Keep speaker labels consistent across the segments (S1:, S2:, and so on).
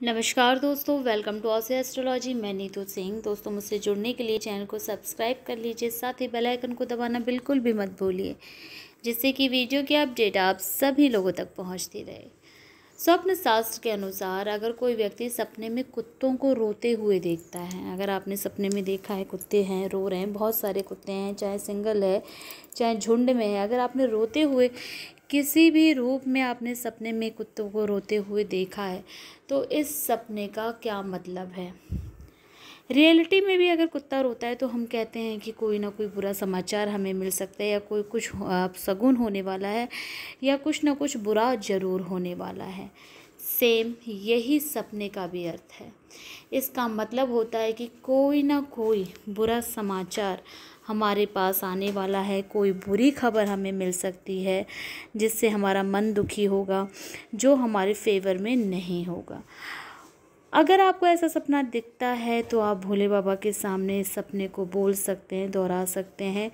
S1: नमस्कार दोस्तों welcome to ऑसे astrology मैं नीतू सिंह। दोस्तों, मुझसे जुड़ने के लिए चैनल को सब्सक्राइब कर लीजिए, साथ ही बेल आइकन को दबाना बिल्कुल भी मत भूलिए, जिससे कि वीडियो की अपडेट आप सभी लोगों तक पहुँचती रहे। स्वप्न शास्त्र के अनुसार अगर कोई व्यक्ति सपने में कुत्तों को रोते हुए देखता है, अगर आपने सपने में देखा है कुत्ते हैं, रो रहे हैं, बहुत सारे कुत्ते हैं, चाहे सिंगल है, चाहे झुंड में है, अगर आपने रोते हुए किसी भी रूप में आपने सपने में कुत्तों को रोते हुए देखा है तो इस सपने का क्या मतलब है? रियलिटी में भी अगर कुत्ता रोता है तो हम कहते हैं कि कोई ना कोई बुरा समाचार हमें मिल सकता है या कोई कुछ सगुन होने वाला है या कुछ ना कुछ बुरा ज़रूर होने वाला है। सेम यही सपने का भी अर्थ है। इसका मतलब होता है कि कोई ना कोई बुरा समाचार हमारे पास आने वाला है, कोई बुरी खबर हमें मिल सकती है, जिससे हमारा मन दुखी होगा, जो हमारे फेवर में नहीं होगा। अगर आपको ऐसा सपना दिखता है तो आप भोले बाबा के सामने इस सपने को बोल सकते हैं, दोहरा सकते हैं,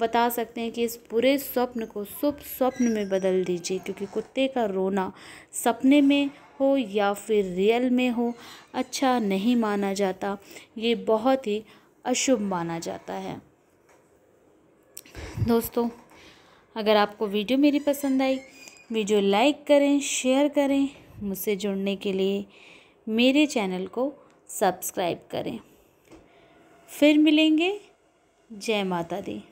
S1: बता सकते हैं कि इस पूरे स्वप्न को शुभ स्वप्न में बदल दीजिए, क्योंकि कुत्ते का रोना सपने में हो या फिर रियल में हो अच्छा नहीं माना जाता। ये बहुत ही अशुभ माना जाता है। दोस्तों, अगर आपको वीडियो मेरी पसंद आई, वीडियो लाइक करें, शेयर करें, मुझसे जुड़ने के लिए मेरे चैनल को सब्सक्राइब करें। फिर मिलेंगे। जय माता दी।